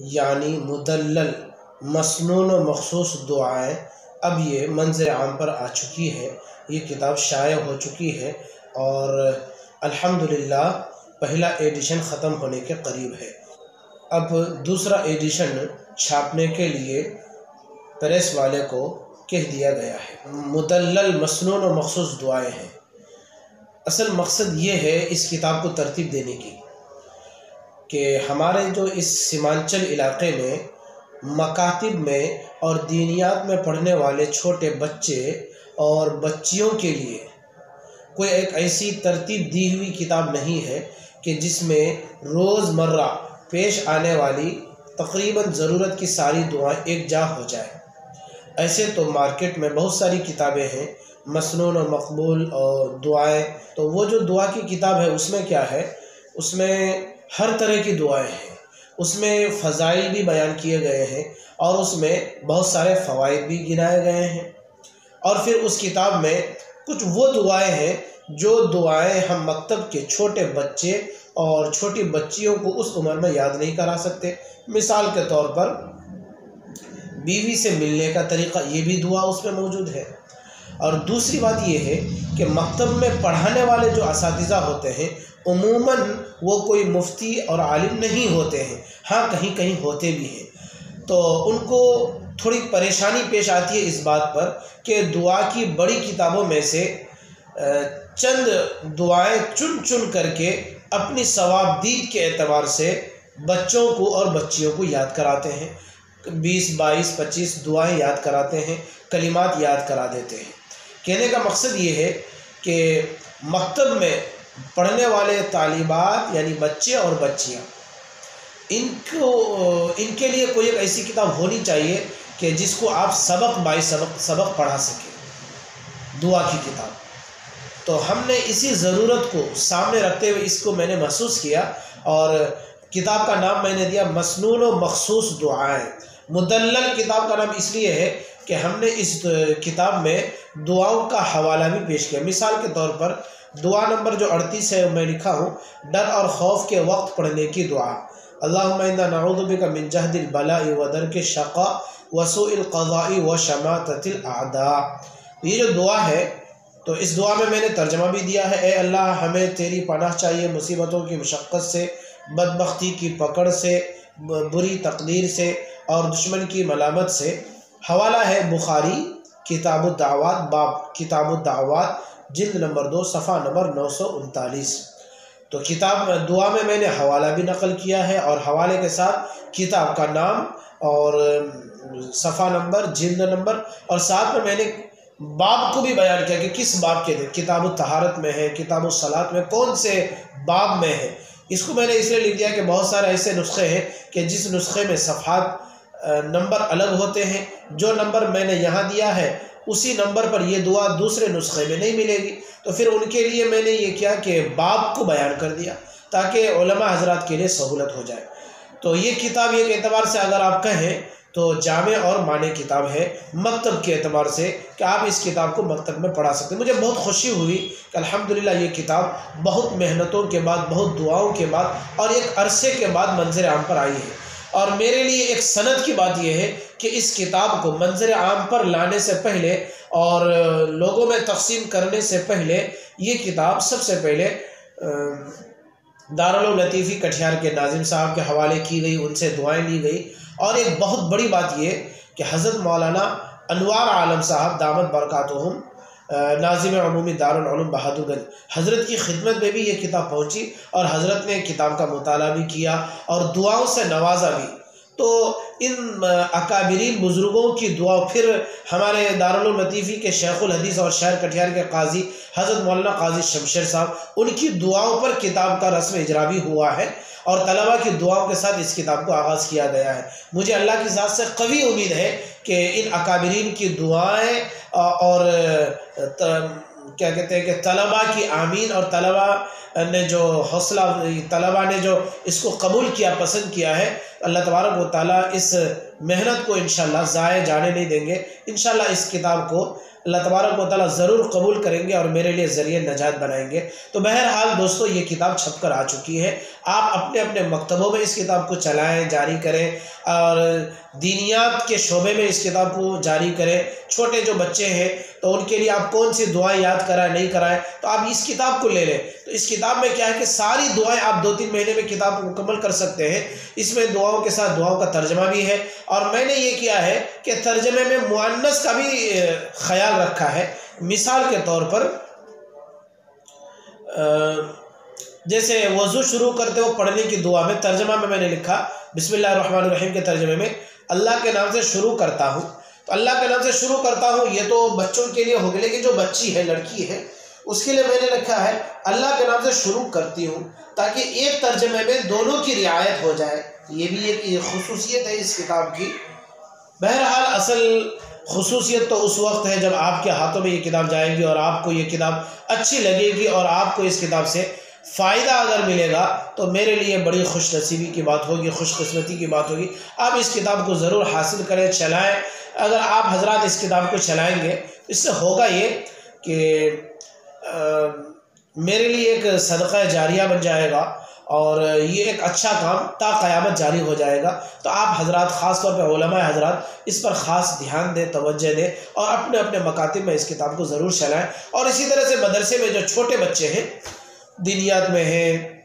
یعنی مدلل، مسنون و مخصوص دعائیں اب یہ منظر عام پر آ چکی ہے یہ کتاب شائع ہو چکی ہے اور الحمدللہ پہلا ایڈیشن ختم ہونے کے قریب ہے۔ اب دوسرا ایڈیشن چھاپنے کے لیے پریس والے کو کہہ دیا گیا ہے۔ مدلل، مسنون و مخصوص دعائیں ہیں۔ اصل مقصد یہ ہے اس کتاب کو ترتیب دینے کی۔ کہ ہمارے جو اس سیمانچل علاقے میں مکاتب میں اور دینیات میں پڑھنے والے چھوٹے بچے اور بچیوں کے لیے کوئی ایک ایسی ترتیب دی ہوئی کتاب نہیں ہے کہ جس میں روز مرہ پیش آنے والی تقریباً ضرورت کی ساری دعائیں ایک جا ہو جائے ایسے تو مارکیٹ میں بہت ساری کتابیں ہیں، مسنون و مقبول اور دعائیں۔ تو وہ جو دعا کی کتاب ہے، اس میں کیا ہے؟ اس میں ہر طرح کی دعائیں ہیں۔ اس میں فضائل بھی بیان کیے گئے ہیں اور اس میں بہت سارے فوائد بھی گنائے گئے ہیں۔ اور پھر اس کتاب میں کچھ وہ دعائیں ہیں جو دعائیں ہم مکتب کے چھوٹے بچے اور چھوٹی بچیوں کو اس عمر میں یاد نہیں کرا سکتے۔ مثال کے طور پر بیوی سے ملنے کا طریقہ، یہ بھی دعا اس میں موجود ہے۔ اور دوسری بات یہ ہے کہ مکتب میں پڑھانے والے جو اساتذہ ہوتے ہیں عموماً وہ کوئی مفتی اور عالم نہیں ہوتے ہیں۔ ہاں کہیں کہیں ہوتے بھی ہیں۔ تو ان کو تھوڑی پریشانی پیش آتی ہے اس بات پر کہ دعا کی بڑی کتابوں میں سے چند دعائیں چن چن کر کے اپنی ثواب دید کے اعتبار سے بچوں کو اور بچیوں کو یاد کراتے ہیں۔ بیس، بائیس، پچیس دعائیں یاد کراتے ہیں، کلمات یاد کرا دیتے ہیں۔ کہنے کا مقصد یہ ہے کہ مکتب میں پڑھنے والے طالبات یعنی بچے اور بچیاں۔ ان کو، ان کے لیے کوئی ایک ایسی کتاب ہونی چاہیے کہ جس کو آپ سبق بائی سبق سبق پڑھا سکیں۔ دعا کی کتاب۔ تو ہم نے اسی ضرورت کو سامنے رکھتے ہوئے اس کو میں نے محسوس کیا اور کتاب کا نام میں نے دیا مسنون و مخصوص دعائیں۔ مدلل کتاب کا نام اس لیے ہے کہ ہم نے اس کتاب میں دعاؤں کا حوالہ بھی پیش کیا۔ مثال کے طور پر دعا نمبر جو اڑتیس ہے، میں لکھا ہوں، ڈر اور خوف کے وقت پڑھنے کی دعا۔ اللہ نعوذ بک من جہد البلاء و درک شقا وسوء القضاء و شماتت الاعداء۔ یہ جو دعا ہے، تو اس دعا میں میں نے ترجمہ بھی دیا ہے، اے اللہ، ہمیں تیری پناہ چاہیے، مصیبتوں کی مشقت سے، بدبختی کی پکڑ سے، بری تقدیر سے اور دشمن کی ملامت سے۔ حوالہ ہے بخاری، کتاب الدعوات، باب کتاب الدعوات جلد نمبر دو، صفحہ نمبر نو سو انتالیس۔ تو کتاب دعا میں میں نے حوالہ بھی نقل کیا ہے اور حوالے کے ساتھ کتاب کا نام اور صفحہ نمبر، جلد نمبر، اور ساتھ میں میں نے باب کو بھی بیان کیا کہ کس باب کے دے کتاب الطہارت میں ہے، کتاب الصلاط میں کون سے باب میں ہے۔ اس کو میں نے اس لیے لکھ دیا کہ بہت سارے ایسے نسخے ہیں کہ جس نسخے میں صفحات نمبر الگ ہوتے ہیں۔ جو نمبر میں نے یہاں دیا ہے اسی نمبر پر یہ دعا دوسرے نسخے میں نہیں ملے گی۔ تو پھر ان کے لیے میں نے یہ کیا کہ باب کو بیان کر دیا تاکہ علماء حضرات کے لیے سہولت ہو جائے۔ تو یہ کتاب ایک اعتبار سے اگر آپ کہیں تو جامع اور معنی کتاب ہے۔ مکتب کے اعتبار سے کہ آپ اس کتاب کو مکتب میں پڑھا سکتے ہیں۔ مجھے بہت خوشی ہوئی کہ الحمدللہ یہ کتاب بہت محنتوں کے بعد، بہت دعاؤں کے بعد اور ایک عرصے کے بعد منظر عام پر آئی ہے۔ اور میرے لیے ایک صنعت کی بات یہ ہے کہ اس کتاب کو منظر عام پر لانے سے پہلے اور لوگوں میں تقسیم کرنے سے پہلے یہ کتاب سب سے پہلے دارالعلطیفی کٹھیار کے ناظم صاحب کے حوالے کی گئی، ان سے دعائیں لی گئی۔ اور ایک بہت بڑی بات یہ کہ حضرت مولانا انوار عالم صاحب دامت برکاتہم ناظم عمومی دارالعلوم بہادر گنج۔ حضرت کی خدمت میں بھی یہ کتاب پہنچی اور حضرت نے کتاب کا مطالعہ بھی کیا اور دعاؤں سے نوازا بھی۔ تو ان اکابرین بزرگوں کی دعا، پھر ہمارے دارالعلطیفی کے شیخ الحدیث اور شہر کٹھیار کے قاضی حضرت مولانا قاضی شمشیر صاحب، ان کی دعاؤں پر کتاب کا رسم اجرا بھی ہوا ہے اور طلبہ کی دعاؤں کے ساتھ اس کتاب کو آغاز کیا گیا ہے۔ مجھے اللہ کی ذات سے قوی امید ہے کہ ان اکابرین کی دعائیں اور کیا کہتے ہیں کہ طلبہ کی آمین اور طلبہ نے جو حوصلہ طلبہ نے جو اس کو قبول کیا، پسند کیا ہے، اللہ تبارک و تعالیٰ اس محنت کو انشاءاللہ ضائع جانے نہیں دیں گے۔ انشاءاللہ اس کتاب کو اللہ تبارک و تعالیٰ ضرور قبول کریں گے اور میرے لیے ذریعہ نجات بنائیں گے۔ تو بہرحال دوستو، یہ کتاب چھپ کر آ چکی ہے۔ آپ اپنے اپنے مکتبوں میں اس کتاب کو چلائیں، جاری کریں اور دینیات کے شعبے میں اس کتاب کو جاری کریں۔ چھوٹے جو بچے ہیں، تو ان کے لیے آپ کون سی دعائیں یاد کرائیں، نہیں کرائیں، تو آپ اس کتاب کو لے لیں۔ تو اس کتاب میں کیا ہے کہ ساری دعائیں آپ دو تین مہینے میں کتاب مکمل کر سکتے ہیں۔ اس میں دعاؤں کے ساتھ دعاؤں کا ترجمہ بھی ہے۔ اور میں نے یہ کیا ہے کہ ترجمے میں معنس کا بھی خیال خیال رکھا ہے۔ مثال کے طور پر جیسے وضو شروع کرتے ہو پڑھنے کی دعا میں ترجمہ میں میں نے لکھا، بسم اللہ الرحمن الرحیم کے ترجمے میں، اللہ کے نام سے شروع کرتا ہوں۔ تو اللہ کے نام سے شروع کرتا ہوں، یہ تو بچوں کے لیے ہو گیا لیکن جو بچی ہے، لڑکی ہے، اس کے لیے میں نے رکھا ہے، اللہ کے نام سے شروع کرتی ہوں تاکہ ایک ترجمے میں دونوں کی رعایت ہو جائے۔ یہ بھی ایک خصوصیت ہے اس کتاب کی۔ بہرحال اصل خصوصیت تو اس وقت ہے جب آپ کے ہاتھوں میں یہ کتاب جائے گی اور آپ کو یہ کتاب اچھی لگے گی اور آپ کو اس کتاب سے فائدہ اگر ملے گا تو میرے لیے بڑی خوش نصیبی کی بات ہوگی، خوش قسمتی کی بات ہوگی۔ آپ اس کتاب کو ضرور حاصل کریں، چلائیں۔ اگر آپ حضرات اس کتاب کو چلائیں گے، اس سے ہوگا یہ کہ میرے لیے ایک صدقہ جاریہ بن جائے گا اور یہ ایک اچھا کام تا قیامت جاری ہو جائے گا۔ تو آپ حضرات خاص طور پہ علماء حضرات اس پر خاص دھیان دیں، توجہ دیں اور اپنے اپنے مکاتب میں اس کتاب کو ضرور چلائیں۔ اور اسی طرح سے مدرسے میں جو چھوٹے بچے ہیں، دینیات میں ہیں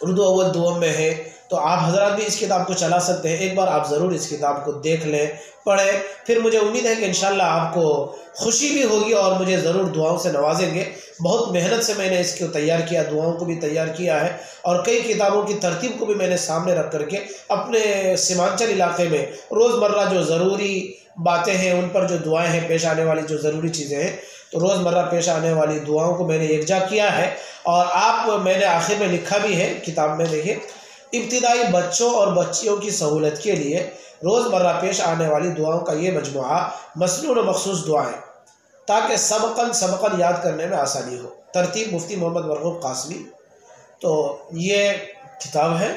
اردو اول دوم میں ہیں تو آپ حضرات بھی اس کتاب کو چلا سکتے ہیں۔ ایک بار آپ ضرور اس کتاب کو دیکھ لیں، پڑھیں۔ پھر مجھے امید ہے کہ انشاءاللہ آپ کو خوشی بھی ہوگی اور مجھے ضرور دعاؤں سے نوازیں گے۔ بہت محنت سے میں نے اس کو تیار کیا، دعاؤں کو بھی تیار کیا ہے۔ اور کئی کتابوں کی ترتیب کو بھی میں نے سامنے رکھ کر کے اپنے سیمانچل علاقے میں روز مرہ جو ضروری باتیں ہیں، ان پر جو دعائیں ہیں، پیش آنے والی جو ضروری چیزیں ہیں، تو روز مرہ پیش آنے والی دعاؤں کو میں نے یکجا کیا ہے۔ اور آپ میں نے آخر میں لکھا بھی ہے، کتاب میں دیکھیں۔ ابتدائی بچوں اور بچیوں کی سہولت کے لیے روز مرہ پیش آنے والی دعاؤں کا یہ مجموعہ مصنوع و مخصوص دعائیں تاکہ سبقن سبقن یاد کرنے میں آسانی ہو۔ ترتیب مفتی محمد مرغوب قاسمی۔ تو یہ کتاب ہے،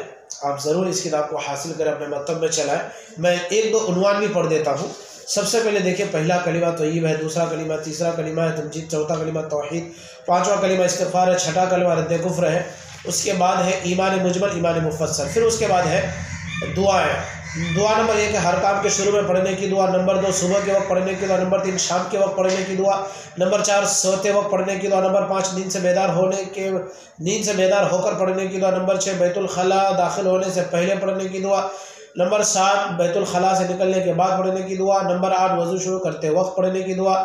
آپ ضرور اس کتاب کو حاصل کریں، اپنے مکتب میں چلائیں۔ میں ایک دو عنوان بھی پڑھ دیتا ہوں۔ سب سے پہلے دیکھیں، پہلا کلمہ طیب ہے، دوسرا کلمہ تیسرا کلمہ ہے، تمجید، چوتھا کلمہ توحید، پانچواں کلمہ استغفار ہے، چھٹا کلمہ رد کفر ہے۔ اس کے بعد ہے ایمان مجمل، ایمان مفصل۔ پھر اس کے بعد ہے دعائیں دعا نمبر ایک ہے ہر کام کے شروع میں پڑھنے کی دعا۔ نمبر دو، صبح کے وقت پڑھنے کی دعا۔ نمبر تین، شام کے وقت پڑھنے کی دعا۔ نمبر چار، سوتے وقت پڑھنے کی دعا۔ نمبر پانچ، نیند سے بیدار ہونے کے، نیند سے بیدار ہو کر پڑھنے کی دعا۔ نمبر چھ، بیت الخلاء، داخل ہونے سے پہلے پڑھنے کی دعا۔ نمبر سات، بیت الخلاء سے نکلنے کے بعد پڑھنے کی دعا۔ نمبر آٹھ، وضو شروع کرتے وقت پڑھنے کی دعا۔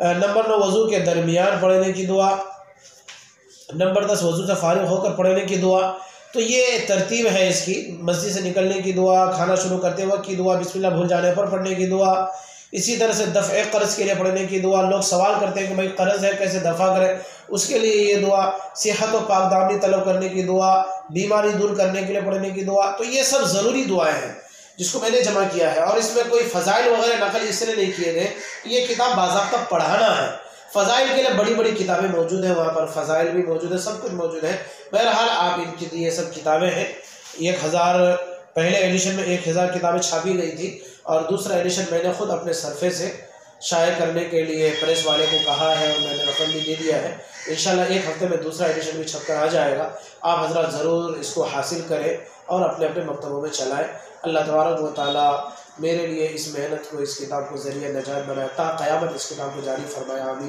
نمبر نو، وضو کے درمیان پڑھنے کی دعا۔ نمبر دس وضو سے فارغ ہو کر پڑھنے کی دعا۔ تو یہ ترتیب ہے اس کی۔ مسجد سے نکلنے کی دعا، کھانا شروع کرتے وقت کی دعا، بسم اللہ بھول جانے پر پڑھنے کی دعا۔ اسی طرح سے دفع قرض کے لیے پڑھنے کی دعا۔ لوگ سوال کرتے ہیں کہ بھائی قرض ہے، کیسے دفع کریں؟ اس کے لیے یہ دعا۔ صحت و پاک دامنی طلب کرنے کی دعا، بیماری دور کرنے کے لیے پڑھنے کی دعا۔ تو یہ سب ضروری دعائیں ہیں جس کو میں نے جمع کیا ہے۔ اور اس میں کوئی فضائل وغیرہ نقل اس طرح نہیں کیے گئے۔ یہ کتاب باضابطہ پڑھانا ہے۔ فضائل کے لیے بڑی بڑی کتابیں موجود ہیں، وہاں پر فضائل بھی موجود ہیں، سب کچھ موجود ہے بہرحال آپ ان کی یہ سب کتابیں ہیں۔ ایک ہزار، پہلے ایڈیشن میں ایک ہزار کتابیں چھاپی گئی تھی اور دوسرا ایڈیشن میں نے خود اپنے صرفے سے شائع کرنے کے لیے پریس والے کو کہا ہے اور میں نے رقم بھی دے دیا ہے۔ انشاءاللہ ایک ہفتے میں دوسرا ایڈیشن بھی چھپ کر آ جائے گا۔ آپ حضرات ضرور اس کو حاصل کریں اور اپنے اپنے مکتبوں میں چلائیں۔ اللہ تبارک و تعالیٰ میرے لیے اس محنت کو، اس کتاب کو ذریعہ نجات بنائے، تا قیامت اس کتاب کو جاری فرمایا آمین۔